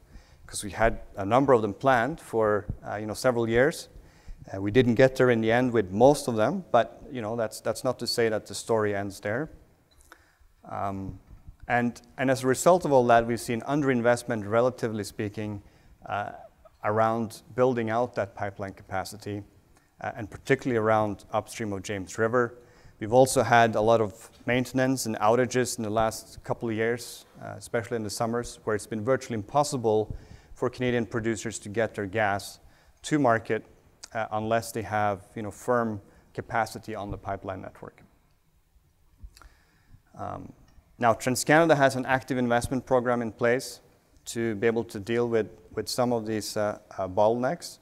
because we had a number of them planned for uh, you know, several years. Uh, we didn't get there in the end with most of them, but you know, that's, that's not to say that the story ends there. Um, and, and as a result of all that, we've seen underinvestment, relatively speaking, uh, around building out that pipeline capacity, uh, and particularly around upstream of James River. We've also had a lot of maintenance and outages in the last couple of years, uh, especially in the summers, where it's been virtually impossible for Canadian producers to get their gas to market uh, unless they have you know, firm capacity on the pipeline network. Um, now, TransCanada has an active investment program in place to be able to deal with, with some of these uh, uh bottlenecks.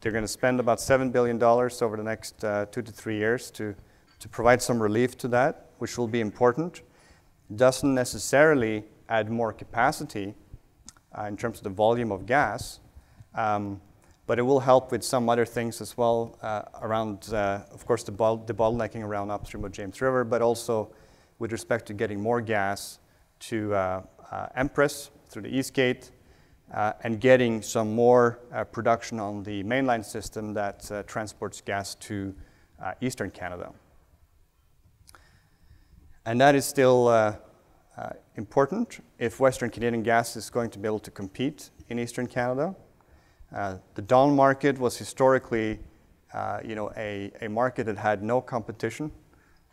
They're going to spend about $7 billion over the next uh, two to three years to, to provide some relief to that, which will be important. Doesn't necessarily add more capacity uh, in terms of the volume of gas. Um, but it will help with some other things as well uh, around, uh, of course, the, the bottlenecking around upstream of James River, but also with respect to getting more gas to uh, uh, Empress through the East Gate uh, and getting some more production on the mainline system that transports gas to eastern Canada. And that is still uh, uh, important if Western Canadian gas is going to be able to compete in Eastern Canada. Uh, the Dawn market was historically, you know, a, a market that had no competition.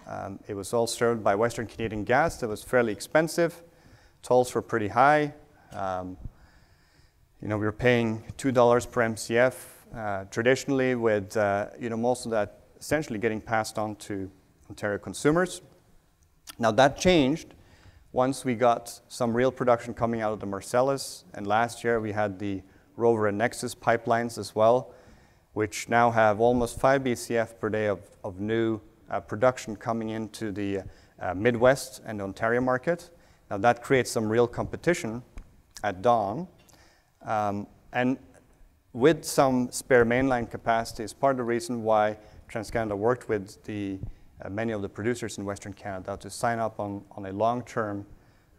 Um, it was all served by Western Canadian gas that was fairly expensive. Tolls were pretty high. Um, you know, we were paying $2 per MCF uh, traditionally with, uh, you know, most of that essentially getting passed on to Ontario consumers. Now that changed once we got some real production coming out of the Marcellus, and last year we had the Rover and Nexus pipelines as well, which now have almost 5 BCF per day of, of new uh, production coming into the uh, Midwest and Ontario market. Now that creates some real competition at Dawn. Um, and with some spare mainline capacity is part of the reason why TransCanada worked with the, uh, many of the producers in Western Canada to sign up on, on a long-term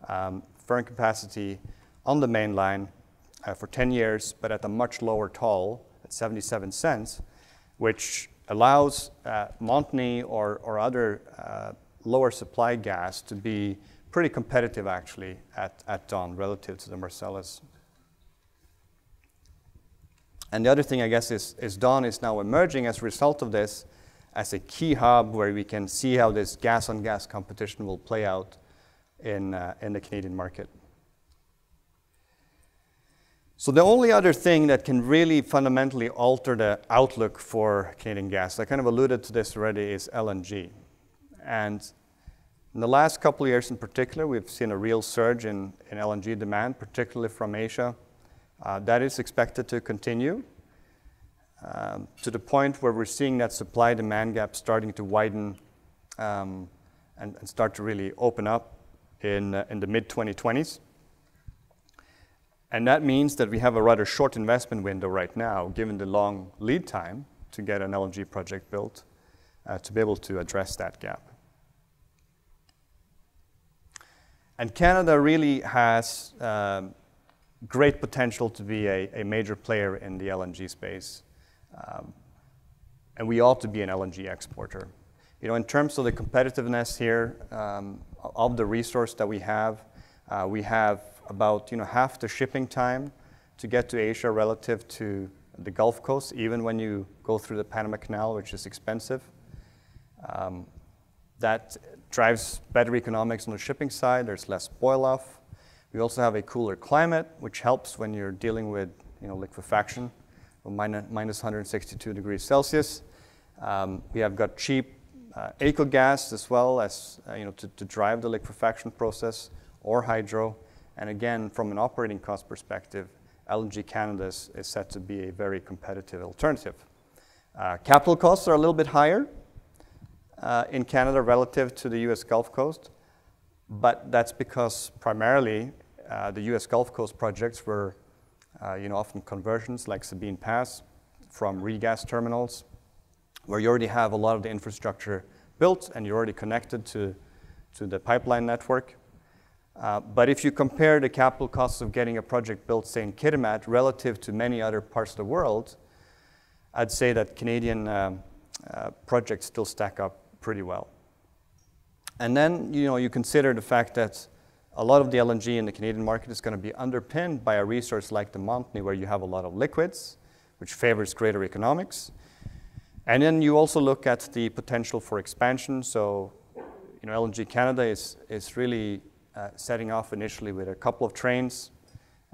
um, firm capacity on the mainline uh, for 10 years, but at a much lower toll at 77 cents, which allows uh, Montney or, or other uh, lower supply gas to be pretty competitive actually at, at Dawn relative to the Marcellus. And the other thing, I guess, is, is Dawn is now emerging as a result of this as a key hub where we can see how this gas on gas competition will play out in, uh, in the Canadian market. So the only other thing that can really fundamentally alter the outlook for Canadian gas, I kind of alluded to this already, is LNG. And in the last couple of years in particular, we've seen a real surge in, in LNG demand, particularly from Asia. Uh, that is expected to continue um, to the point where we're seeing that supply-demand gap starting to widen um, and, and, start to really open up in, uh, in the mid-2020s. And that means that we have a rather short investment window right now, given the long lead time to get an LNG project built, uh, to be able to address that gap. And Canada really has um, great potential to be a, a, major player in the LNG space. Um, and we ought to be an LNG exporter. You know, in terms of the competitiveness here um, of the resource that we have, uh, we have about you know, half the shipping time to get to Asia relative to the Gulf Coast, even when you go through the Panama Canal, which is expensive. Um, that drives better economics on the shipping side. There's less boil off. We also have a cooler climate, which helps when you're dealing with you know, liquefaction minus, minus 162 degrees Celsius. Um, we have got cheap uh, gas as well as uh, you know, to, to drive the liquefaction process or hydro. And again, from an operating cost perspective, LNG Canada is, is set to be a very competitive alternative. Uh, capital costs are a little bit higher uh, in Canada relative to the US Gulf Coast, but that's because primarily uh, the US Gulf Coast projects were uh, you know, often conversions like Sabine Pass from regas terminals, where you already have a lot of the infrastructure built and you're already connected to, to the pipeline network. Uh, but if you compare the capital costs of getting a project built, say in Kitimat, relative to many other parts of the world, I'd say that Canadian um, uh, projects still stack up pretty well. And then you know you consider the fact that a lot of the LNG in the Canadian market is going to be underpinned by a resource like the Montney, where you have a lot of liquids, which favors greater economics. And then you also look at the potential for expansion. So, you know, LNG Canada is, is really uh, setting off initially with a couple of trains,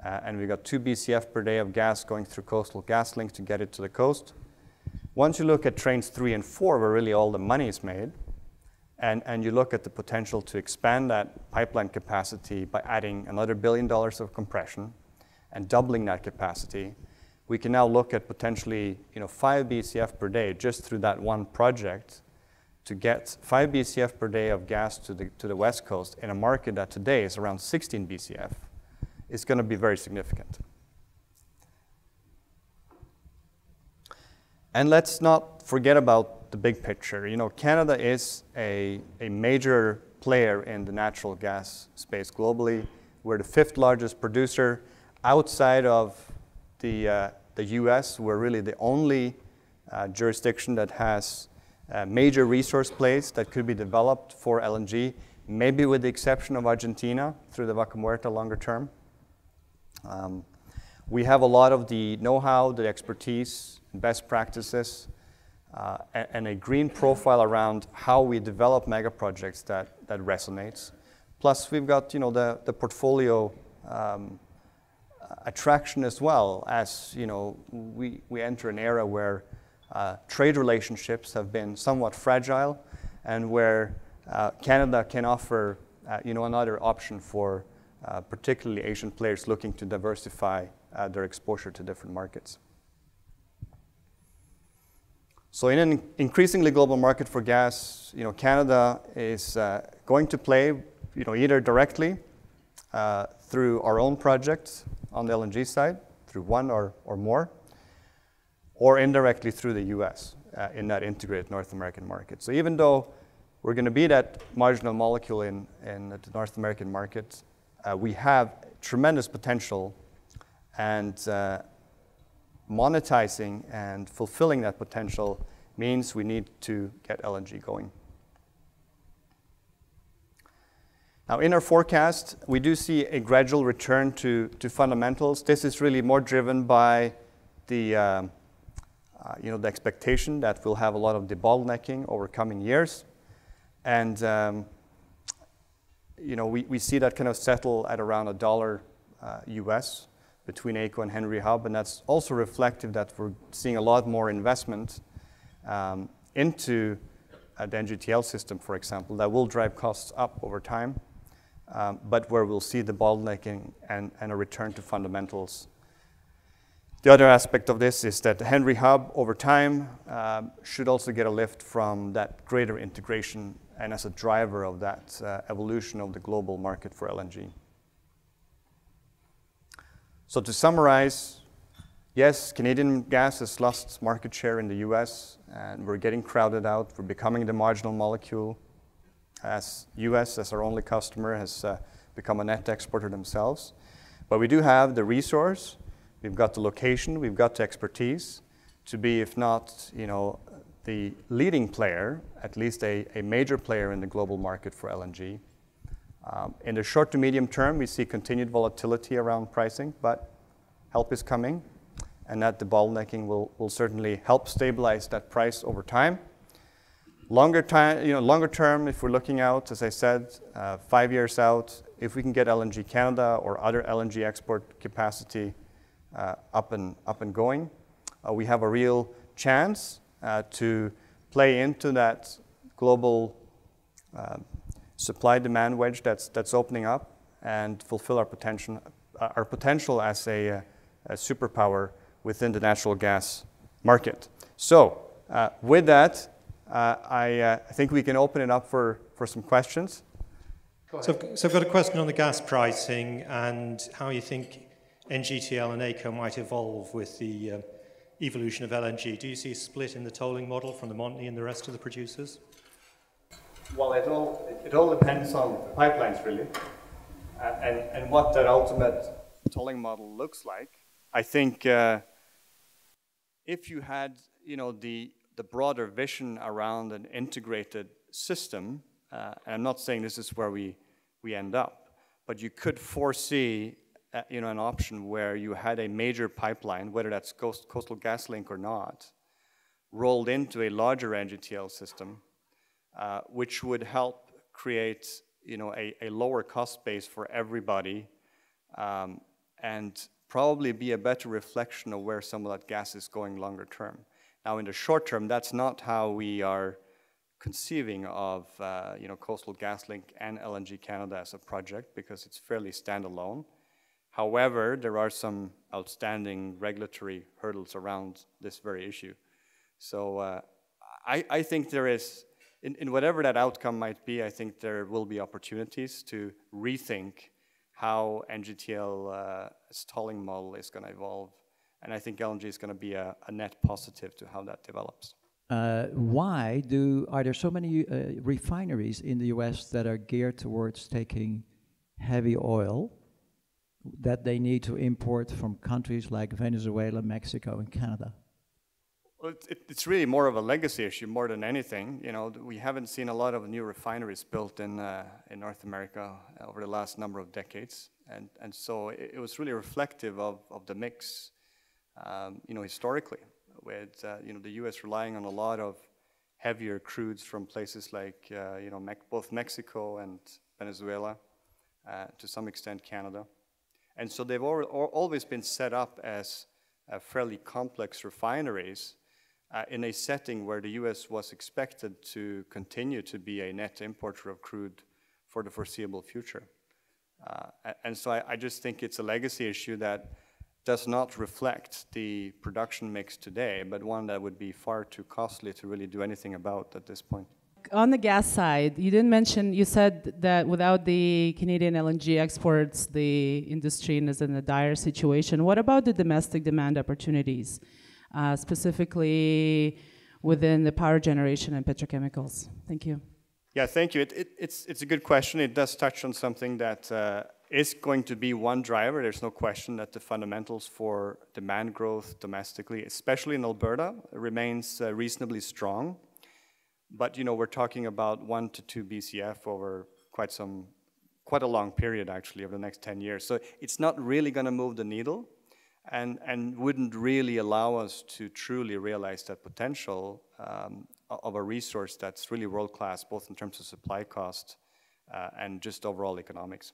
uh, and we've got two BCF per day of gas going through Coastal gas GasLink to get it to the coast. Once you look at trains three and four, where really all the money is made, and, and you look at the potential to expand that pipeline capacity by adding another billion dollars of compression and doubling that capacity, we can now look at potentially you know, 5 BCF per day just through that one project to get 5 BCF per day of gas to the, to the West Coast in a market that today is around 16 BCF is going to be very significant. And let's not forget about the big picture. You know, Canada is a, a major player in the natural gas space globally. We're the fifth largest producer outside of the, uh, the US. We're really the only uh, jurisdiction that has uh, major resource plays that could be developed for LNG, maybe with the exception of Argentina through the Vaca Muerta longer term. Um, we have a lot of the know-how, the expertise, best practices, uh, and, a green profile around how we develop mega projects that, that resonates. Plus, we've got you know the, the portfolio um, attraction as well as you know we, we enter an era where uh, trade relationships have been somewhat fragile and where uh, Canada can offer uh, you know, another option for uh, particularly Asian players looking to diversify uh, their exposure to different markets. So in an increasingly global market for gas, you know, Canada is uh, going to play you know, either directly through our own projects on the LNG side, through one or, or more, or indirectly through the US uh, in that integrated North American market. So even though we're going to be that marginal molecule in, in the North American market, uh, we have tremendous potential and uh, monetizing and fulfilling that potential means we need to get LNG going. Now, in our forecast, we do see a gradual return to, to fundamentals. This is really more driven by the um, uh, you know, the expectation that we'll have a lot of debottlenecking over coming years. And, um, you know, we, we see that kind of settle at around a dollar uh, US between AECO and Henry Hub. And that's also reflective that we're seeing a lot more investment um, into uh, the NGTL system, for example, that will drive costs up over time, um, but where we'll see the bottlenecking and, and a return to fundamentals the other aspect of this is that Henry Hub, over time, um, should also get a lift from that greater integration and as a driver of that uh, evolution of the global market for LNG. So to summarize, yes, Canadian gas has lost market share in the US, and we're getting crowded out. We're becoming the marginal molecule. As US, as our only customer, has uh, become a net exporter themselves. But we do have the resource We've got the location, we've got the expertise to be, if not, you know, the leading player, at least a, a major player in the global market for LNG. Um, in the short to medium term, we see continued volatility around pricing, but help is coming, and that debottlenecking will, will certainly help stabilize that price over time. Longer time, you know, longer term, if we're looking out, as I said, uh, five years out, if we can get LNG Canada or other LNG export capacity uh, up, and, up and going. Uh, we have a real chance uh, to play into that global supply demand wedge that's, that's opening up and fulfill our potential, our potential as a, a superpower within the natural gas market. So, uh, with that, uh, I, uh, I, think we can open it up for, for some questions. So, so I've got a question on the gas pricing and how you think NGTL and AECO might evolve with the uh, evolution of LNG. Do you see a split in the tolling model from the Montney and the rest of the producers? Well, it all, it all depends on pipelines, really, uh, and, and what that ultimate tolling model looks like. I think uh, if you had, you know, the, the broader vision around an integrated system, uh, and I'm not saying this is where we, we end up, but you could foresee uh, you know, an option where you had a major pipeline, whether that's Coast, Coastal GasLink or not, rolled into a larger NGTL system, uh, which would help create you know, a, a, lower cost base for everybody um, and probably be a better reflection of where some of that gas is going longer term. Now, in the short term, that's not how we are conceiving of uh, you know, Coastal GasLink and LNG Canada as a project because it's fairly standalone. However, there are some outstanding regulatory hurdles around this very issue. So uh, I, I, think there is, in, in whatever that outcome might be, I think there will be opportunities to rethink how NGTL's uh, tolling model is going to evolve. And I think LNG is going to be a, a, net positive to how that develops. Uh, why do are there so many uh, refineries in the U.S. that are geared towards taking heavy oil that they need to import from countries like Venezuela, Mexico, and Canada? Well, it, it's really more of a legacy issue more than anything. You know, we haven't seen a lot of new refineries built in uh, in North America over the last number of decades, and and so it, it was really reflective of of the mix, um, you know, historically, with uh, you know the U.S. relying on a lot of heavier crudes from places like uh, you know Me both Mexico and Venezuela, uh, to some extent Canada, and so they've al always been set up as uh, fairly complex refineries uh, in a setting where the US was expected to continue to be a net importer of crude for the foreseeable future. Uh, and so I, I, just think it's a legacy issue that does not reflect the production mix today, but one that would be far too costly to really do anything about at this point. On the gas side, you didn't mention, you said that without the Canadian LNG exports, the industry is in a dire situation. What about the domestic demand opportunities? Uh, specifically within the power generation and petrochemicals? Thank you. Yeah, thank you. It, it, it's, it's a good question. It does touch on something that uh, is going to be one driver. There's no question that the fundamentals for demand growth domestically, especially in Alberta, remains uh, reasonably strong. But you know, we're talking about one to two BCF over quite some, quite a long period actually, over the next 10 years. So it's not really going to move the needle and, and wouldn't really allow us to truly realize that potential um, of a resource that's really world class, both in terms of supply cost uh, and just overall economics.